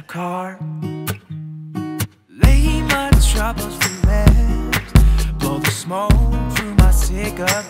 faster car. Lay my troubles to rest. Blow the smoke through my cigarette.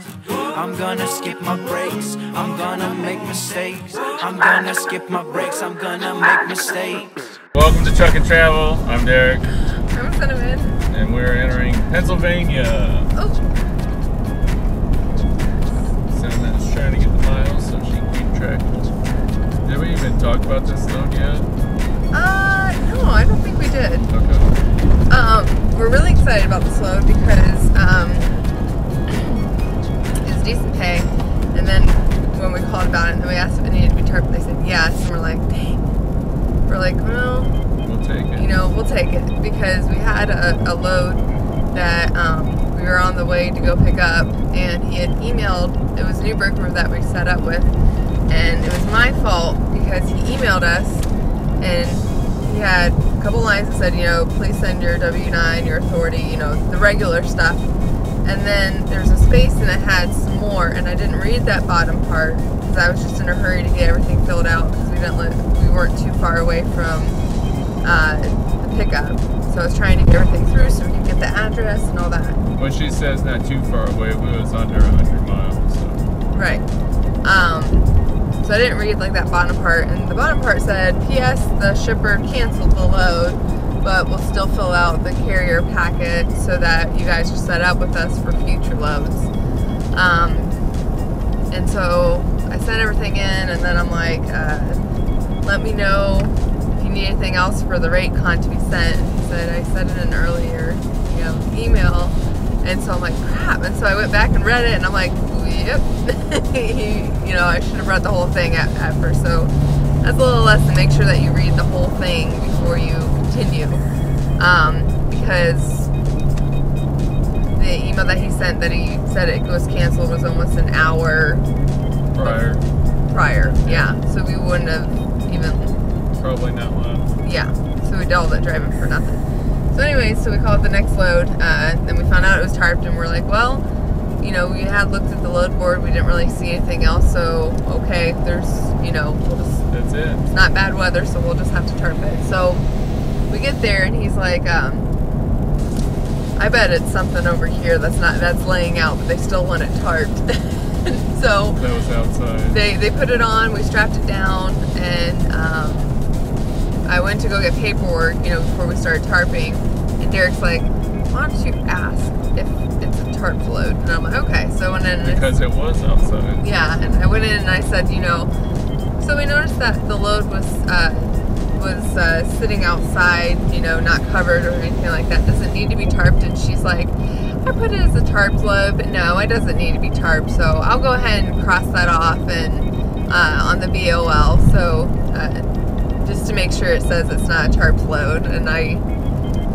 I'm gonna skip my breaks. I'm gonna make mistakes. I'm gonna skip my breaks. I'm gonna make mistakes. Welcome to Truck and Travel. I'm Darrick, I'm Cinnamon. and we're entering Pennsylvania. Oh, Cinnamon's trying to get the miles so she can keep track. Did we even talk about this load yet? uh, no, I don't think we did. Okay. Um, we're really excited about this load because it's decent pay. And then when we called about it and then we asked if it needed to be tarped, they said yes. And we're like, dang. We're like, well, We'll take it. you know, we'll take it because we had a, a load that um, we were on the way to go pick up, and he had emailed. It was a new broker that we set up with, and it was my fault because he emailed us, and he had a couple lines that said, you know, please send your W-9, your authority, you know, the regular stuff. And then there's a space and it had some more, and I didn't read that bottom part because I was just in a hurry to get everything filled out because we didn't let, we weren't too far away from uh, the pickup. So I was trying to get everything through so we could get the address and all that. When she says not too far away, we was under 100 miles. So. Right. Um, so I didn't read like that bottom part, and the bottom part said, "P.S. The shipper canceled the load, but we'll still fill out the carrier packet so that you guys are set up with us for future loads." Um, and so I sent everything in, and then I'm like, uh, "Let me know if you need anything else for the rate con to be sent." He said, "I sent it in earlier, you know, email." And so I'm like, crap. And so I went back and read it, and I'm like, yep. you know, I should have read the whole thing at, at first. So that's a little lesson. Make sure that you read the whole thing before you continue. Um, because the email that he sent that he said it was canceled was almost an hour Prior, prior. Yeah. So we wouldn't have even probably not long. yeah, so we all that driving for nothing. So anyway, so we called the next load. Uh, then we found out it was tarped, and we're like, well, you know, we had looked at the load board. We didn't really see anything else. So okay, there's, you know, we'll just That's it. it's not bad weather, so we'll just have to tarp it. So we get there, and he's like, um, I bet it's something over here that's not that's laying out, but they still want it tarped. so That was outside. they they put it on. We strapped it down, and um, I went to go get paperwork, you know, before we started tarping. And Darrick's like, "Why don't you ask if it's a tarp load?" And I'm like, "Okay." So I went in and I Because it was outside. yeah, and I went in and I said, you know, so we noticed that the load was uh, was uh, sitting outside, you know, not covered or anything like that. Does it need to be tarped? And she's like, I put it as a tarp load, no, it doesn't need to be tarped. So I'll go ahead and cross that off and uh, on the BOL. So uh, just to make sure it says it's not a tarp load, and I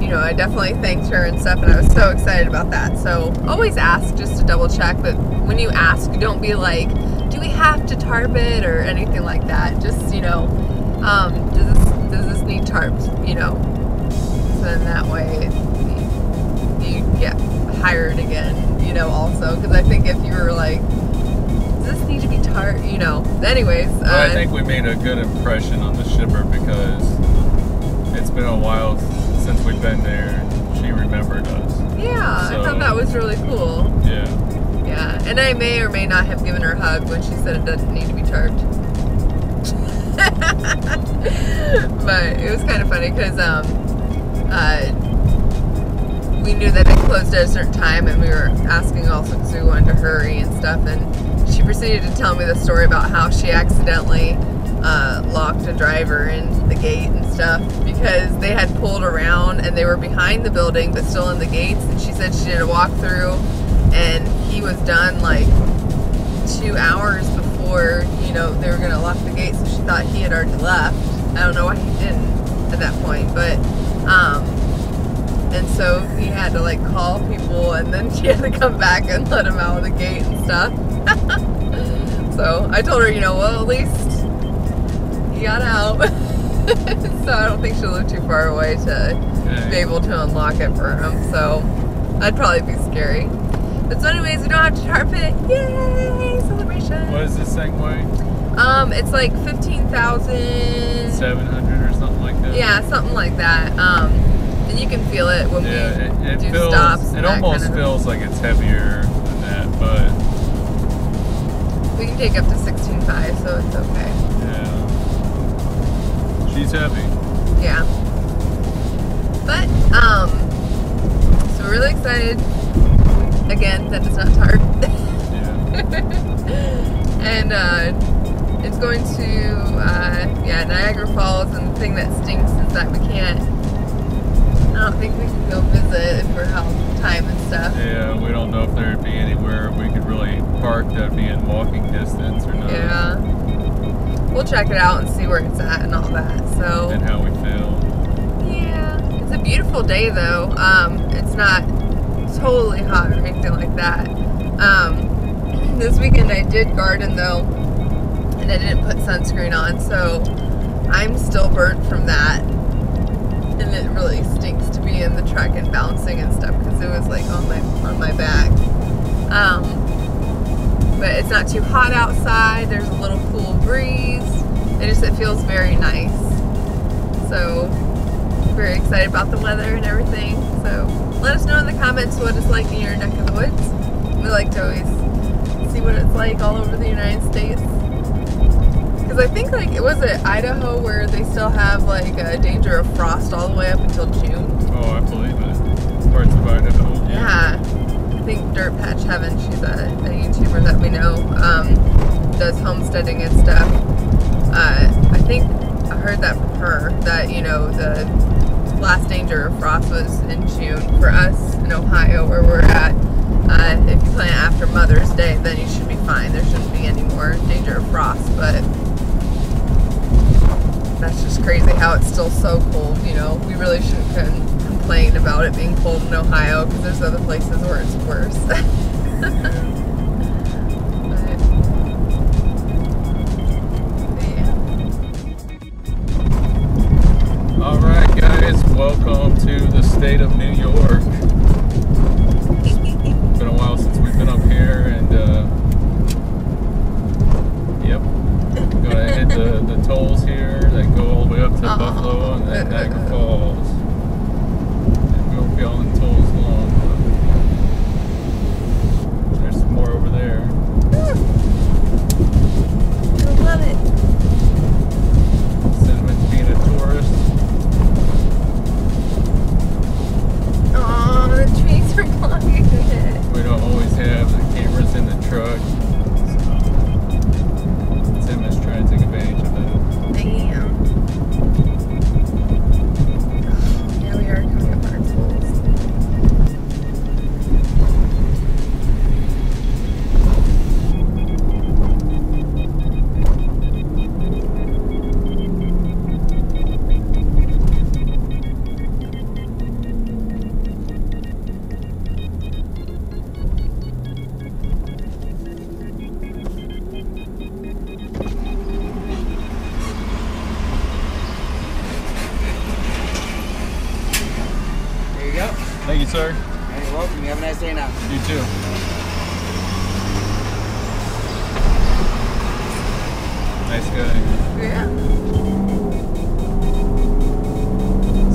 you know, I definitely thanked her and stuff, and I was so excited about that. So always ask just to double check, but when you ask, don't be like, do we have to tarp it or anything like that. Just you know, um, does does this need tarps? You know, so then that way you, you get hired again. You know, also because I think if you were like, does this need to be tarp? You know. Anyways, But uh, I think we made a good impression on the shipper because it's been a while since we've been there. She remembered us. yeah, I thought that was really cool. Yeah. Yeah, and I may or may not have given her a hug when she said it doesn't need to be tarped. But it was kind of funny because um, uh, we knew that it closed at a certain time, and we were asking also because we wanted to hurry and stuff. And she proceeded to tell me the story about how she accidentally uh, locked a driver in the gate and stuff because they had pulled around and they were behind the building but still in the gates. And she said she did a walk through, and he was done like two hours before you know they were gonna lock the gate. So she thought he had already left. I don't know why he didn't at that point, but um, and so he had to like call people, and then she had to come back and let him out of the gate and stuff. so I told her, you know, well at least he got out. so I don't think she'll live too far away to Yeah. be able to unlock it for him. So that'd probably be scary. But so anyways, we don't have to tarp it. Yay! Celebration. What is this thing weigh? Um, it's like fifteen thousand. 700 or something like that? Yeah, something like that. Um, and you can feel it when Yeah, we it, it do feels. stops. It almost kind of- feels like it's heavier than that, but We can take up to sixteen five, so it's okay. yeah, she's heavy. Yeah. But um, so we're really excited. Again, that it's not tarp. Yeah, and uh, it's going to uh, yeah Niagara Falls. And the thing that stinks is that we can't. I don't think we can go visit for we're time and stuff. yeah. We don't know if there'd be anywhere we could really park that'd be in walking distance or not, Yeah. We'll check it out and see where it's at and all that. So and how we feel. yeah, it's a beautiful day though. Um, it's not totally hot or anything like that. Um, this weekend I did garden though, and I didn't put sunscreen on, so I'm still burnt from that. And it really stinks to be in the truck and bouncing and stuff because it was like on my on my back. Um, but it's not too hot outside. There's a little cool breeze. It just it feels very nice. So very excited about the weather and everything. So let us know in the comments what it's like in your neck of the woods. We like to always see what it's like all over the United States. Because I think like it was at Idaho where they still have like a danger of frost all the way up until June. Oh, I believe it. Parts of Idaho. Yeah. I think Dirt Patch Heaven, she's a, a YouTuber that we know, um, does homesteading and stuff. Uh, I think I heard that from her that, you know, the last danger of frost was in June for us in Ohio where we're at. Uh, if you plant after Mother's Day, then you should be fine. There shouldn't be any more danger of frost, but that's just crazy how it's still so cold. You know, we really shouldn't complain about it being cold in Ohio because there's other places where it's worse. state of New York. You, sir. Hey, welcome. You have a nice day now. You too. Nice guy. Yeah.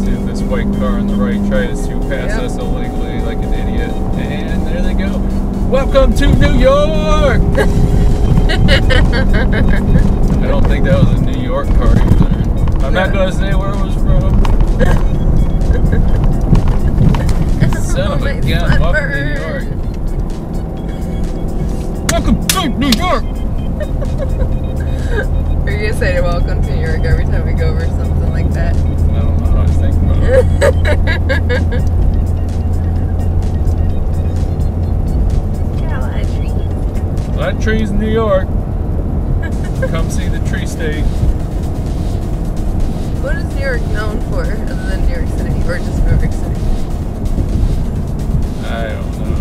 See if this white car on the right tries to pass Yep. us illegally like an idiot. And there they go. Welcome to New York! I don't think that was a New York car either. I'm not gonna say where it was from. Son of a gun, welcome to New. York. Welcome to New York! Are you gonna say welcome to New York every time we go over something like that? I don't know how I thinking about it. Got a lot of trees. A lot of trees in New York. Come see the tree state. What is New York known for other than New York City or just New York City? I don't know.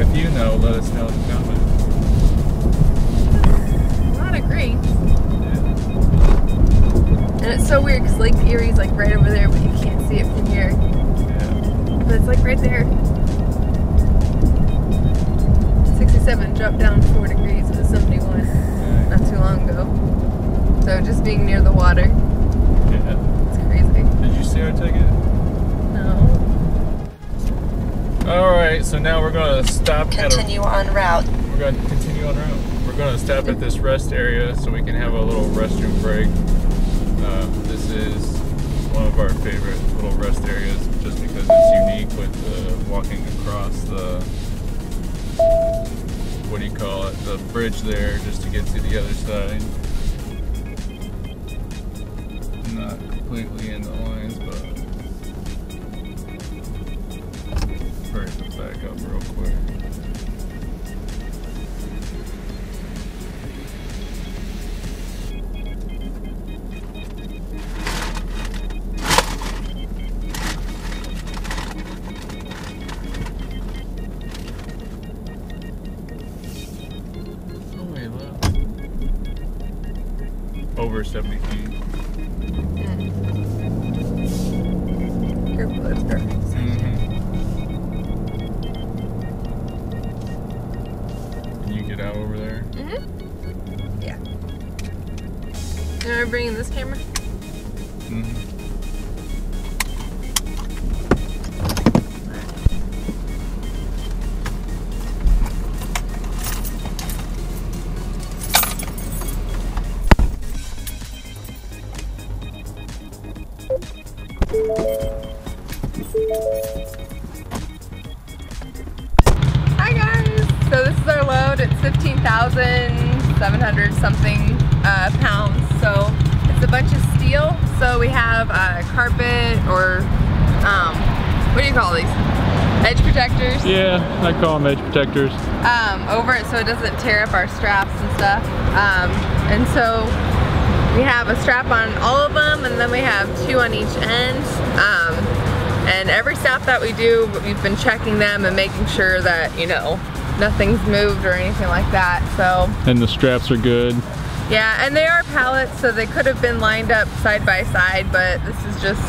If you know, let us know in the comments. A lot of green. Yeah. And it's so weird because Lake Erie's like right over there, but you can't see it from here. Yeah. But it's like right there. 67 dropped down 4 degrees to 71 Yeah. not too long ago. So just being near the water, yeah. it's crazy. Did you see our ticket? No. Alright, so now we're gonna stop at a, Continue on route. we're gonna continue on route. We're gonna stop at this rest area so we can have a little restroom break. Uh, this is one of our favorite little rest areas just because it's unique with uh, walking across the what do you call it? The bridge there just to get to the other side. Not completely in the lines, but Back up real quick. 15,700 something uh, pounds. So it's a bunch of steel. So we have uh, carpet or um, what do you call these? Edge protectors Yeah, I call them edge protectors. um, over it so it doesn't tear up our straps and stuff. Um, and so we have a strap on all of them and then we have two on each end. Um, and every stop that we do, we've been checking them and making sure that, you know, nothing's moved or anything like that. So And the straps are good. yeah, and they are pallets, so they could have been lined up side by side, but this is just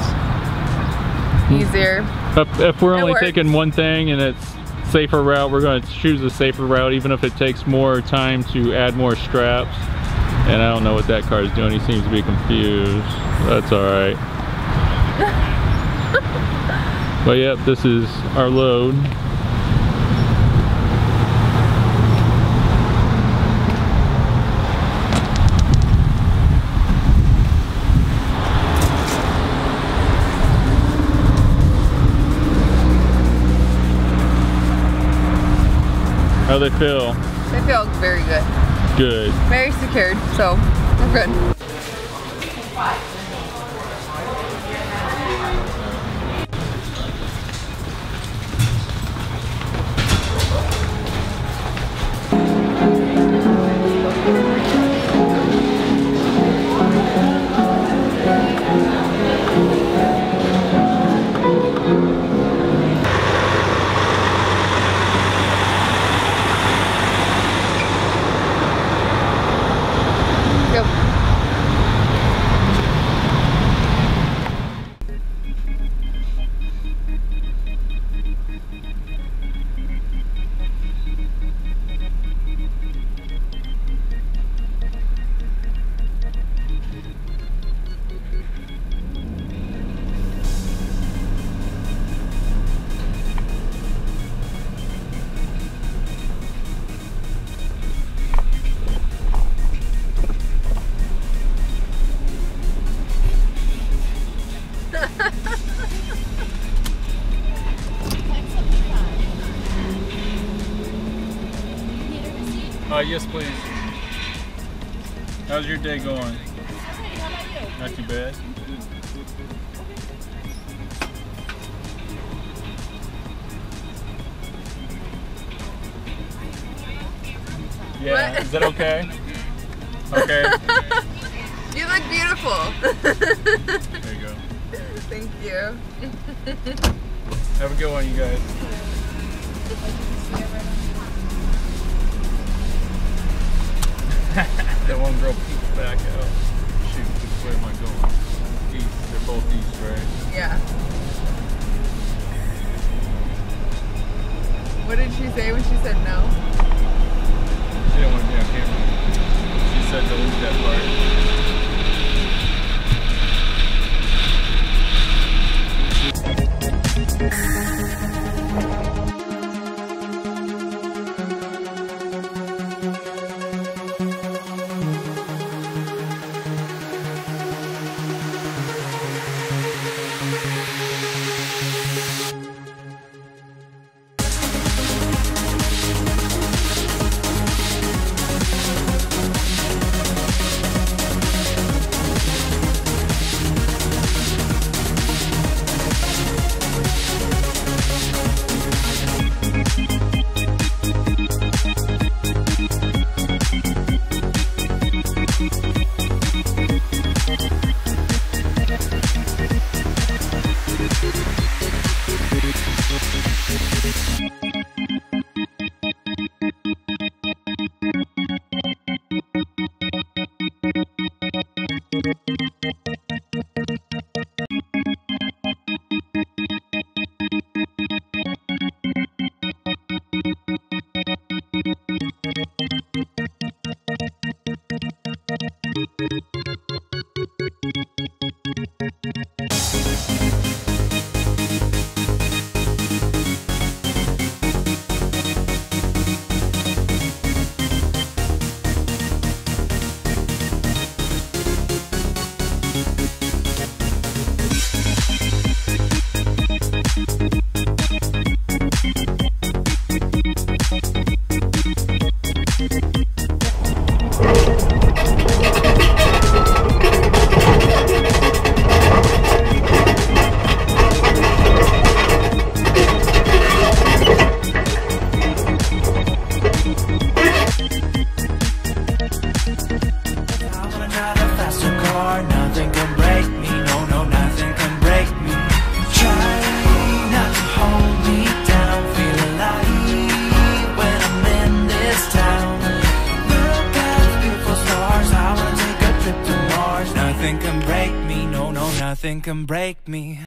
hmm. easier. If, if we're It only works. taking one thing and it's safer route, we're going to choose a safer route, even if it takes more time to add more straps. And I don't know what that car is doing. He seems to be confused. That's all right. but yep, this is our load. How they feel? They feel very good, Good. very secured, so we're good. Uh, yes, please. How's your day going? Not too bad. Yeah, What? is that okay? Okay, You look beautiful. there you go. Thank you. Have a good one, you guys. that one girl peeked back out. Shoot, which way am I going? East. They're both east, right? Yeah. What did she say when she said no? She didn't want to be on camera. She said delete that part.